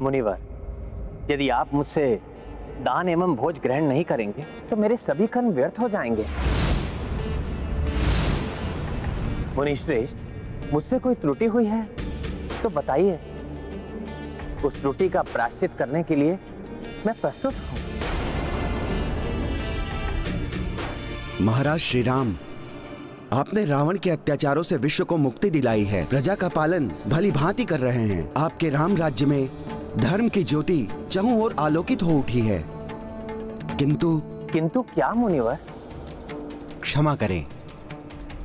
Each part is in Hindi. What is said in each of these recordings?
मुनिवर, यदि आप मुझसे दान एवं भोज ग्रहण नहीं करेंगे तो मेरे सभी कर्म व्यर्थ हो जाएँगे। मुनिश्रेष्ठ, मुझसे कोई त्रुटि हुई है? तो बताइए। उस त्रुटि का प्राश्चित करने के लिए मैं प्रस्तुत हूँ। महाराज श्री राम आपने रावण के अत्याचारों से विश्व को मुक्ति दिलाई है। प्रजा का पालन, भली भांति कर रहे हैं। आपके राम राज्य में धर्म की ज्योति चहु और आलोकित हो उठी है। किंतु किंतु क्या मुनिवर? क्षमा करें।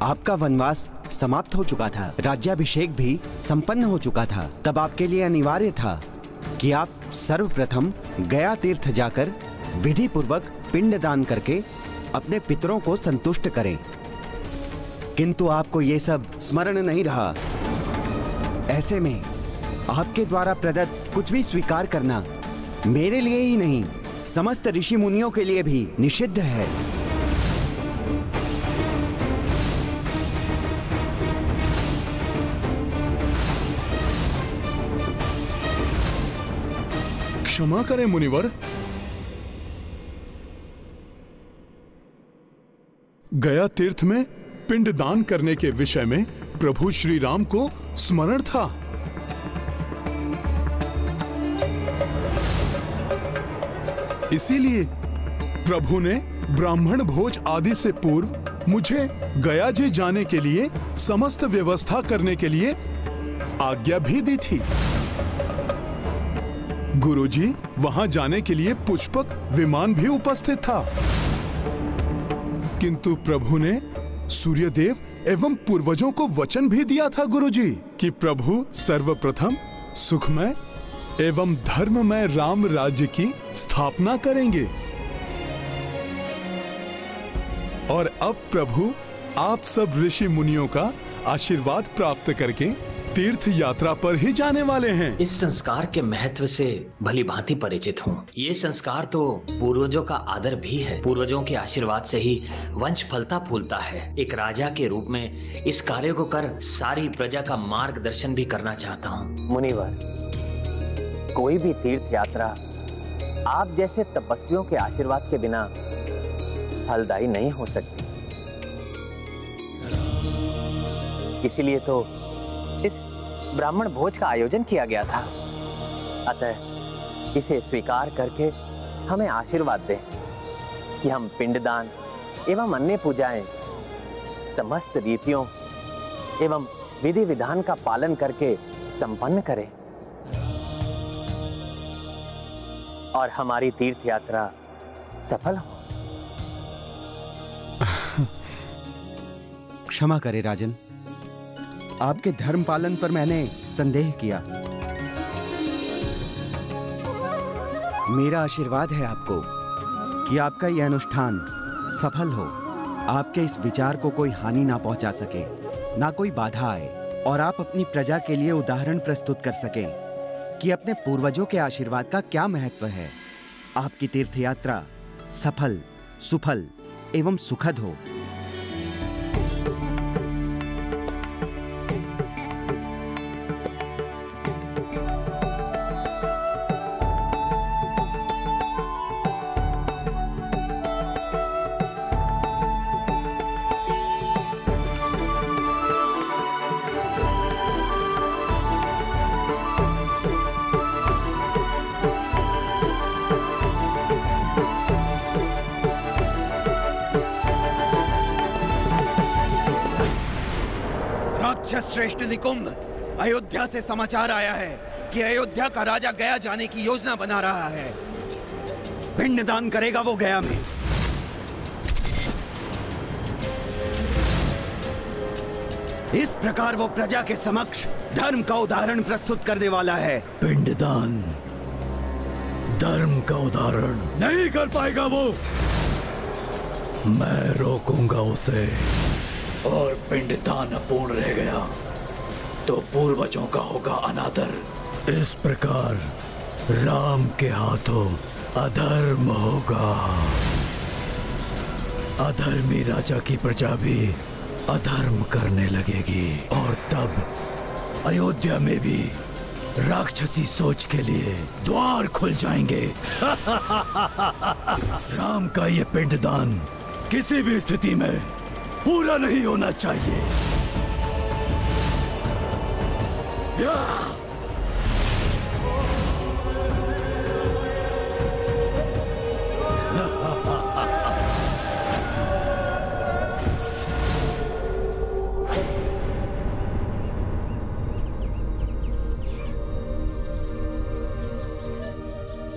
आपका वनवास समाप्त हो चुका था। राज्याभिषेक भी संपन्न हो चुका था। तब आपके लिए अनिवार्य था कि आप सर्वप्रथम गया तीर्थ जाकर विधि पूर्वक पिंड दान करके अपने पितरों को संतुष्ट करें। किंतु आपको ये सब स्मरण नहीं रहा। ऐसे में आपके द्वारा प्रदत्त कुछ भी स्वीकार करना मेरे लिए ही नहीं, समस्त ऋषि मुनियों के लिए भी निषिद्ध है। क्षमा करें, मुनिवर। गया तीर्थ में पिंड दान करने के विषय में प्रभु श्री राम को स्मरण था। इसीलिए प्रभु ने ब्राह्मण भोज आदि से पूर्व मुझे गया जी जाने के लिए समस्त व्यवस्था करने के लिए आज्ञा भी दी थी। गुरुजी, वहाँ जाने के लिए पुष्पक विमान भी उपस्थित था। किंतु प्रभु ने सूर्यदेव एवं पूर्वजों को वचन भी दिया था गुरुजी कि प्रभु सर्वप्रथम सुखमय एवं धर्ममय राम राज्य की स्थापना करेंगे। और अब प्रभु आप सब ऋषि मुनियों का आशीर्वाद प्राप्त करके तीर्थ यात्रा पर ही जाने वाले हैं। इस संस्कार के महत्व से भली भांति परिचित हूँ। ये संस्कार तो पूर्वजों का आदर भी है। पूर्वजों के आशीर्वाद से ही वंश फलता फूलता है। एक राजा के रूप में इस कार्य को कर सारी प्रजा का मार्गदर्शन भी करना चाहता हूँ। मुनिवर कोई भी तीर्थ यात्रा आप जैसे तपस्वियों के आशीर्वाद के बिना फलदायी नहीं हो सकती। इसीलिए तो इस ब्राह्मण भोज का आयोजन किया गया था। अतः इसे स्वीकार करके हमें आशीर्वाद दें कि हम पिंडदान एवं अन्य पूजाएँ समस्त रीतियों एवं विधि विधान का पालन करके संपन्न करें। और हमारी तीर्थ यात्रा सफल हो। क्षमा करें राजन। आपके धर्म पालन पर मैंने संदेह किया। मेरा आशीर्वाद है आपको कि आपका यह अनुष्ठान सफल हो। आपके इस विचार को कोई हानि ना पहुँचा सके, ना कोई बाधा आए, और आप अपनी प्रजा के लिए उदाहरण प्रस्तुत कर सकें। कि अपने पूर्वजों के आशीर्वाद का क्या महत्व है। आपकी तीर्थ यात्रा सफल, सुफल एवं सुखद हो। श्रेष्ठ निकुंभ, अयोध्या से समाचार आया है कि अयोध्या का राजा गया जाने की योजना बना रहा है। पिंड दान करेगा वो गया में। इस प्रकार वो प्रजा के समक्ष धर्म का उदाहरण प्रस्तुत करने वाला है। पिंडदान धर्म का उदाहरण नहीं कर पाएगा वो। मैं रोकूँगा उसे। और पिंडदान अपूर्ण रह गया। तो पूर्वजों का होगा अनादर। इस प्रकार राम के हाथों अधर्म होगा। अधर्मी राजा की प्रजा भी अधर्म करने लगेगी। और तब अयोध्या में भी राक्षसी सोच के लिए द्वार खुल जाएँगे। राम का ये पिंडदान किसी भी स्थिति में पूरा नहीं होना चाहिए या!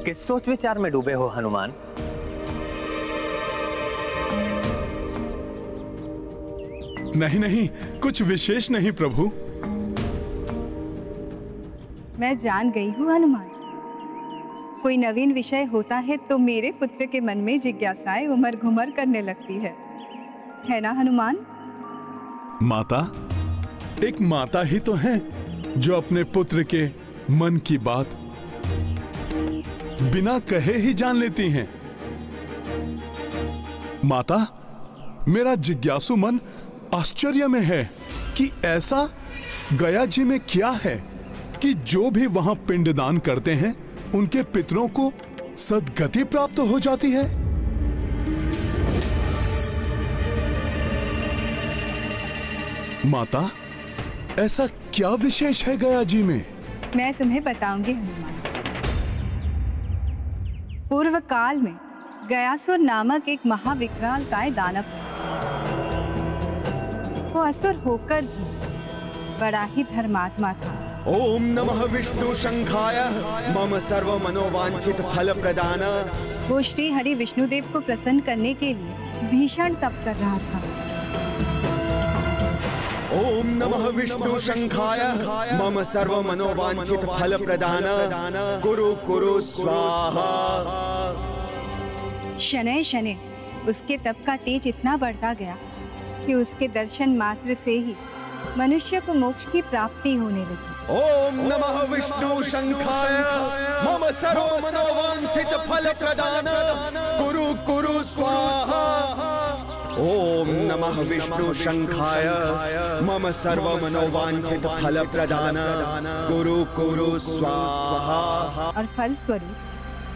किस सोच विचार में डूबे हो हनुमान नहीं नहीं कुछ विशेष नहीं प्रभु। मैं जान गई हूँ हनुमान। कोई नवीन विषय होता है तो मेरे पुत्र के मन में जिज्ञासाएँ उमर घुमर करने लगती है। है ना हनुमान? माता एक माता ही तो है जो अपने पुत्र के मन की बात बिना कहे ही जान लेती हैं। माता मेरा जिज्ञासु मन आश्चर्य में है कि ऐसा गया जी में क्या है कि जो भी वहाँ पिंडदान करते हैं, उनके पितरों को सदगति प्राप्त हो जाती है? माता, ऐसा क्या विशेष है गया जी में? मैं तुम्हें बताऊँगी, हनुमान। पूर्व काल में गयासुर नामक एक महाविकराल काय दानव था। वो असुर होकर भी बड़ा ही धर्मात्मा था। ओम नमः विष्णु शंखाय मम सर्व मनोवांछित फल प्रदान वो श्री हरि विष्णुदेव को प्रसन्न करने के लिए भीषण तप कर रहा था। ओम नमः विष्णु शंखाय मम सर्व मनोवांछित फल प्रदान कुरु कुरु स्वाहा। शनै शनै उसके तप का तेज इतना बढ़ता गया कि उसके दर्शन मात्र से ही मनुष्य को मोक्ष की प्राप्ति होने लगी। ओम नमः विष्णु शंखाय। मम सर्व मनोवांछित फल प्रदान। कुरु कुरु स्वाहा। ओम नमः विष्णु शंखाय। मम सर्व मनोवांछित फल प्रदान। कुरु कुरु स्वाहा। और फल स्वरूप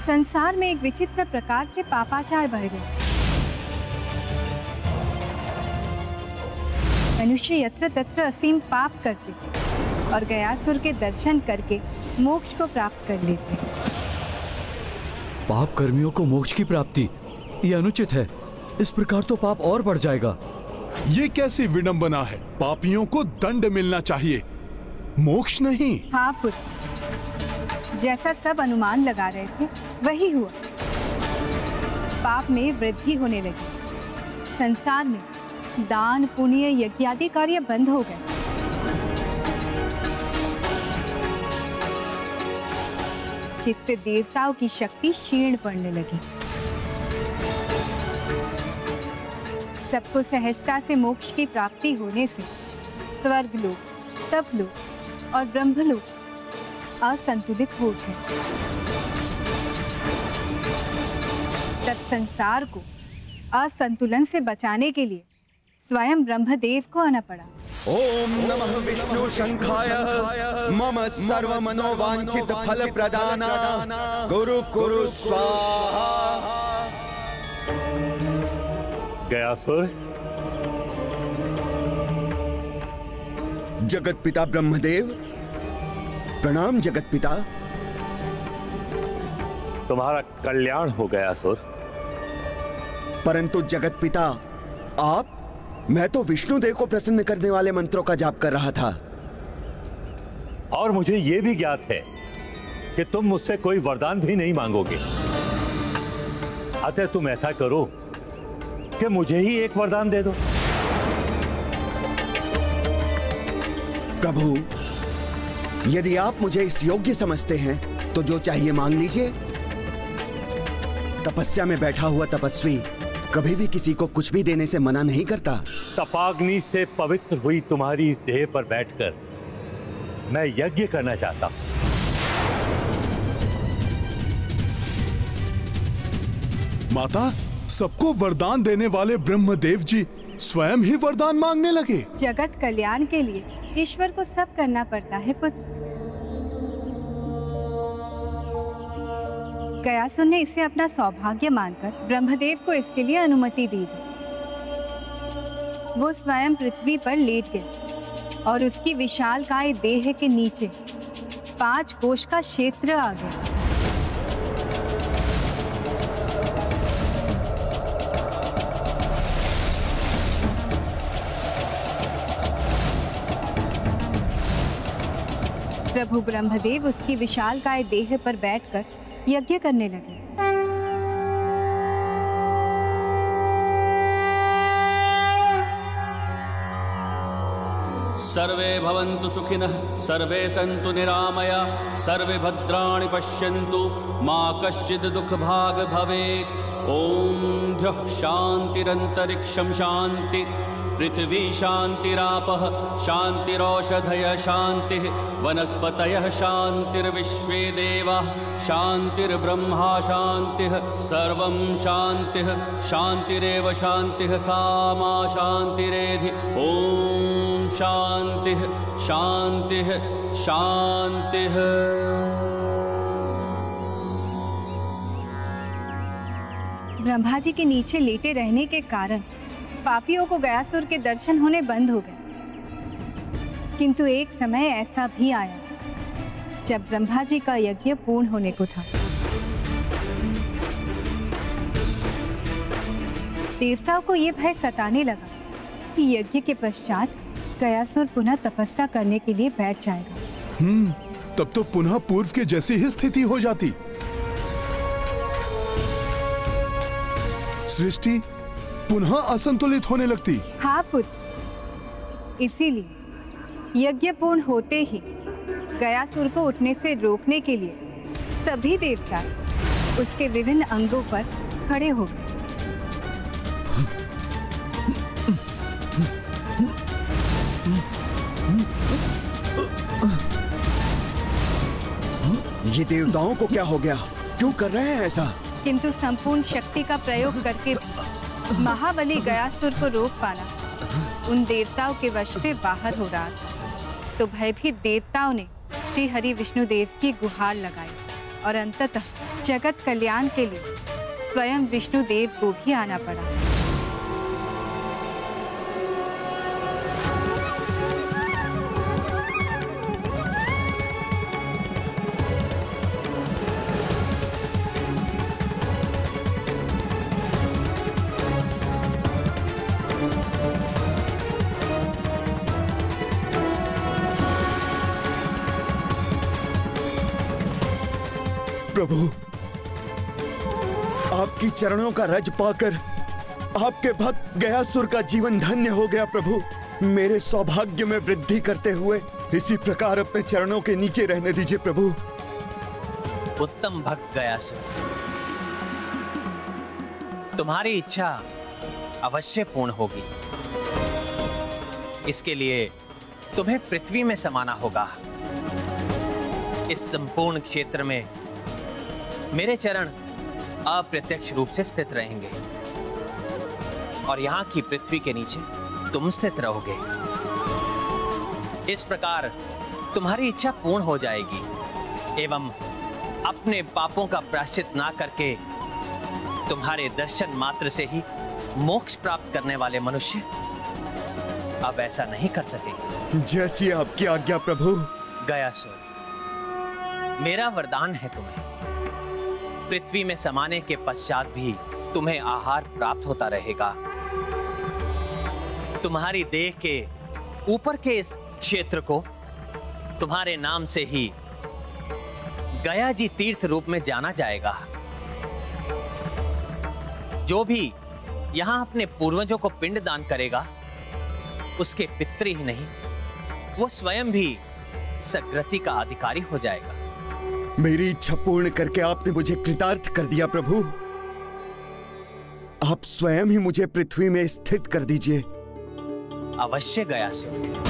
संसार में एक विचित्र प्रकार से पापाचार बढ़ गया। मनुष्य यत्र तत्र असीम पाप करते थे और गयासुर के दर्शन करके मोक्ष को प्राप्त कर लेते पाप कर्मियों को मोक्ष की प्राप्ति ये अनुचित है। इस प्रकार तो पाप और बढ़ जाएगा। ये कैसी विडंबना है? पापियों को दंड मिलना चाहिए। मोक्ष नहीं। हाँ पुत्र। जैसा सब अनुमान लगा रहे थे वही हुआ। पाप में वृद्धि होने लगी। संसार में दान, पुण्य, यज्ञ आदि कार्य बंद हो गए। जिससे देवताओं की शक्ति क्षीण पड़ने लगी। सबको सहजता से मोक्ष की प्राप्ति होने से स्वर्ग लोक तप लोक और ब्रह्मलोक असंतुलित हो गए। तब संसार को असंतुलन से बचाने के लिए स्वयं ब्रह्मदेव को आना पड़ा। ओम नमः विष्णु शंखाय। मम सर्व मनोवांछित फल प्रदान गुरु कुरु स्वाहा। गयासुर जगत पिता ब्रह्मदेव। प्रणाम जगत पिता। तुम्हारा कल्याण हो गया असुर परंतु जगत पिता आप मैं तो विष्णुदेव को प्रसन्न करने वाले मंत्रों का जाप कर रहा था। और मुझे यह भी ज्ञात है कि तुम मुझसे कोई वरदान भी नहीं मांगोगे। अतः तुम ऐसा करो कि मुझे ही एक वरदान दे दो। प्रभु यदि आप मुझे इस योग्य समझते हैं तो जो चाहिए मांग लीजिए। तपस्या में बैठा हुआ तपस्वी कभी भी किसी को कुछ भी देने से मना नहीं करता। तपाग्नि से पवित्र हुई तुम्हारी इस देह पर बैठकर मैं यज्ञ करना चाहता हूँ। माता सबको वरदान देने वाले ब्रह्मदेव जी स्वयं ही वरदान मांगने लगे। जगत कल्याण के लिए ईश्वर को सब करना पड़ता है पुत्र। गयासुर ने इसे अपना सौभाग्य मानकर ब्रह्मदेव को इसके लिए अनुमति दे वो स्वयं पृथ्वी पर लेट गए और उसकी विशाल काय देह के नीचे पाँच कोष का क्षेत्र आ गया। प्रभु ब्रह्मदेव उसकी विशाल काय देह पर बैठकर यज्ञ करने लगे। सर्वे भवन्तु सुखिनः, सर्वे सन्तु निरामया, सर्वे भद्राणि पश्यन्तु, मा कश्चित् दुःखभाग् भवेत्। ध्यः शान्तिरन्तरिक्षं शान्ति पृथिवी शान्तिरापः शान्तिरौषधय शान्तिः वनस्पतयः शान्तिर्विश्वे देवाः शान्तिर्ब्रह्मा शान्तिः सर्वं शान्तिः शान्तिरेव शान्तिः सा मा शान्तिरेधि ॐ शान्तिः शान्तिः शान्तिः ब्रह्मा जी के नीचे लेटे रहने के कारण पापियों को गयासुर के दर्शन होने बंद हो गए। किंतु एक समय ऐसा भी आया जब ब्रह्मा जी का यज्ञ पूर्ण होने को था। देवताओं को यह भय सताने लगा कि यज्ञ के पश्चात गयासुर पुनः तपस्या करने के लिए बैठ जाएगा। हम्म तब तो पुनः पूर्व के जैसी ही स्थिति हो जाती। सृष्टि पुनः असंतुलित होने लगती। हाँ पुत्र। इसीलिए यज्ञ पूर्ण होते ही गयासुर को उठने से रोकने के लिए सभी देवता उसके विभिन्न अंगों पर खड़े हो गए। ये देवताओं को क्या हो गया? क्यों कर रहे हैं ऐसा? किंतु संपूर्ण शक्ति का प्रयोग करके महाबली गयासुर को रोक पाना। उन देवताओं के वश से बाहर हो रहा था। तो भयभीत देवताओं ने श्री हरि विष्णु देव की गुहार लगाई और अंततः जगत कल्याण के लिए स्वयं विष्णु देव को भी आना पड़ा। प्रभु। आपकी चरणों का रज पाकर आपके भक्त गयासुर का जीवन धन्य हो गया प्रभु। मेरे सौभाग्य में वृद्धि करते हुए इसी प्रकार अपने चरणों के नीचे रहने दीजिए प्रभु। उत्तम भक्त गयासुर, तुम्हारी इच्छा अवश्य पूर्ण होगी। इसके लिए तुम्हें पृथ्वी में समाना होगा। इस संपूर्ण क्षेत्र में मेरे चरण अप्रत्यक्ष रूप से स्थित रहेंगे। और यहाँ की पृथ्वी के नीचे तुम स्थित रहोगे। इस प्रकार तुम्हारी इच्छा पूर्ण हो जाएगी एवं अपने पापों का प्राश्चित ना करके तुम्हारे दर्शन मात्र से ही मोक्ष प्राप्त करने वाले मनुष्य अब ऐसा नहीं कर सकेंगे जैसी आपकी आज्ञा प्रभु। गया सो मेरा वरदान है तुम्हें। पृथ्वी में समाने के पश्चात भी तुम्हें आहार प्राप्त होता रहेगा। तुम्हारी देह के ऊपर के इस क्षेत्र को तुम्हारे नाम से ही गया जी तीर्थ रूप में जाना जाएगा। जो भी यहाँ अपने पूर्वजों को पिंड दान करेगा, उसके पितृ ही नहीं, वो स्वयं भी सकृति का अधिकारी हो जाएगा। मेरी इच्छा पूर्ण करके आपने मुझे कृतार्थ कर दिया, प्रभु। आप स्वयं ही मुझे पृथ्वी में स्थित कर दीजिए। अवश्य गया सो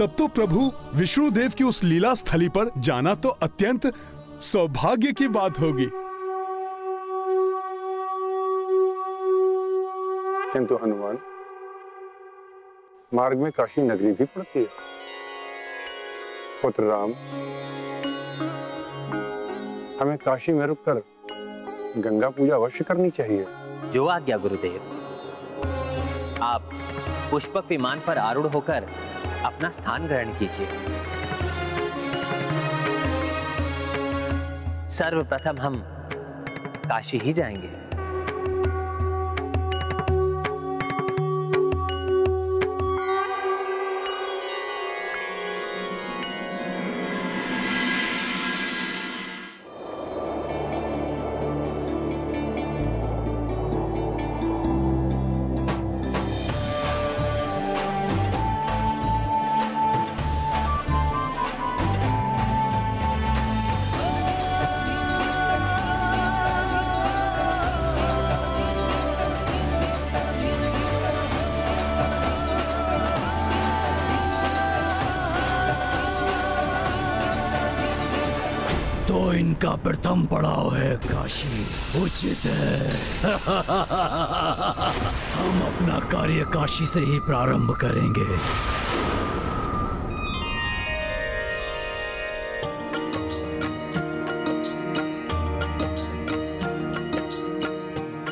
तब तो प्रभु विष्णु देव की उस लीला स्थली पर जाना तो अत्यंत सौभाग्य की बात होगी। किंतु हनुमान मार्ग में काशी नगरी भी पड़ती है। पुत्र राम हमें काशी में रुककर गंगा पूजा अवश्य करनी चाहिए। जो आज्ञा गुरुदेव। आप पुष्पक विमान पर आरूढ़ होकर अपना स्थान ग्रहण कीजिए। सर्वप्रथम हम काशी ही जाएँगे। प्रथम पड़ाव है, काशी। उचित है। हम अपना कार्य काशी से ही प्रारंभ करेंगे।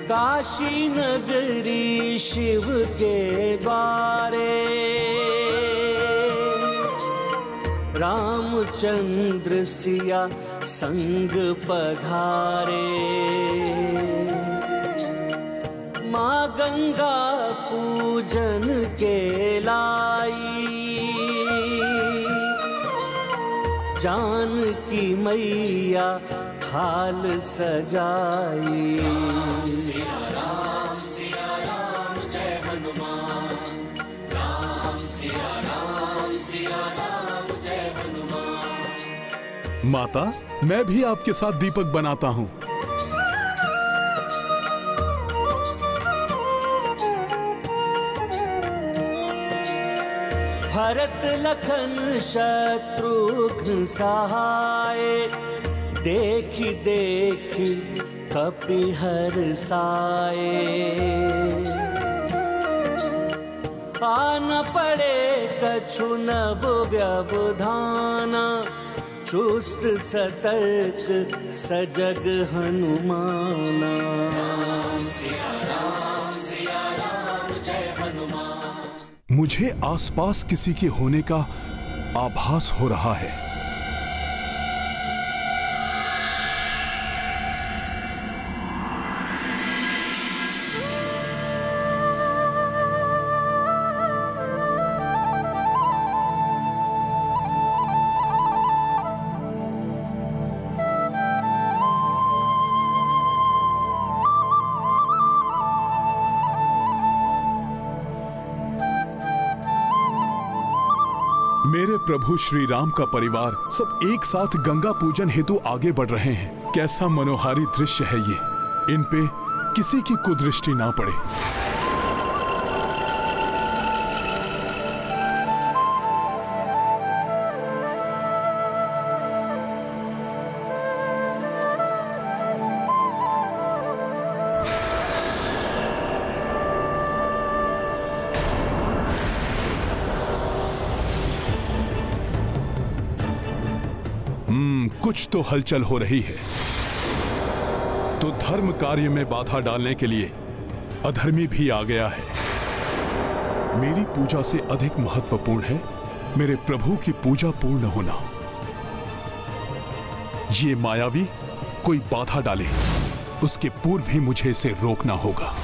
काशी नगरी शिव के द्वारे रामचंद्र सिया संग पधारे। माँ गंगा पूजन के लाई। जान की मैया थाल सजाई। माता मैं भी आपके साथ दीपक बनाता हूँ। भरत लखन शत्रुघ्न सहाय, देख देखी कपिहर साए आन पड़े कछु नव व्यवधाना चुस्त सतर्क सजग हनुमाना। मुझे आसपास किसी के होने का आभास हो रहा है। मेरे प्रभु श्री राम का परिवार सब एक साथ गंगा पूजन हेतु आगे बढ़ रहे हैं। कैसा मनोहारी दृश्य है ये। इन पे किसी की कुदृष्टि ना पड़े। हलचल हो रही है। तो धर्म कार्य में बाधा डालने के लिए अधर्मी भी आ गया है। मेरी पूजा से अधिक महत्वपूर्ण है मेरे प्रभु की पूजा पूर्ण होना। ये मायावी कोई बाधा डाले, उसके पूर्व ही मुझे इसे रोकना होगा।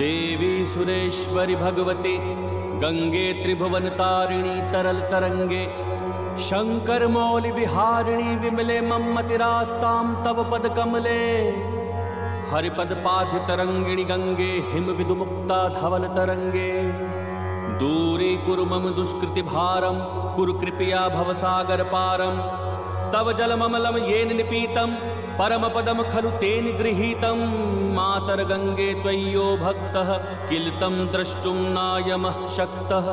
देवी सुरेश्वरि भगवती, गंगे त्रिभुवन तारिणी तरल तरंगे शङ्कर मौलिविहारिणि विमले मम्मतिरास्तां तव पदकमले हरिपदपाधितरङ्गिणि गङ्गे हिमविदुमुक्ता धवलतरङ्गे दूरीकुरु मम दुष्कृतिभारं कुरु कृपया भवसागरपारं तव जलममलं येन निपीतं परमपदं खलु तेन गृहीतं मातर्गङ्गे त्वय्यो भक्तः किल तं द्रष्टुं नायमः शक्तः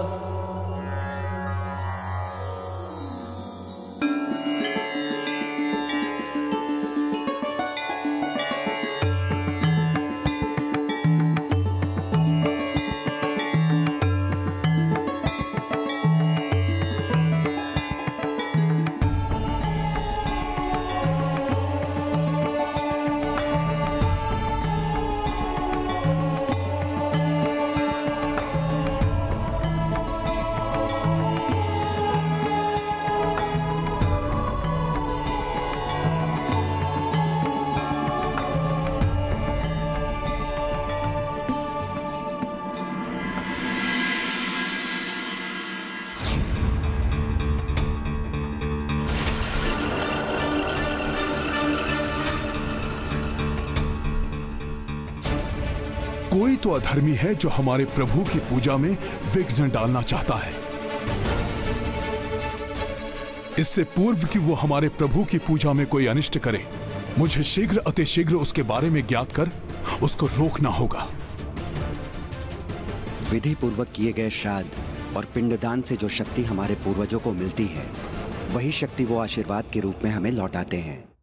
तो अधर्मी है जो हमारे प्रभु की पूजा में विघ्न डालना चाहता है। इससे पूर्व कि वो हमारे प्रभु की पूजा में कोई अनिष्ट करे, मुझे शीघ्र अतिशीघ्र उसके बारे में ज्ञात कर उसको रोकना होगा। विधि पूर्वक किए गए श्राद्ध और पिंडदान से जो शक्ति हमारे पूर्वजों को मिलती है, वही शक्ति वो आशीर्वाद के रूप में हमें लौटाते हैं।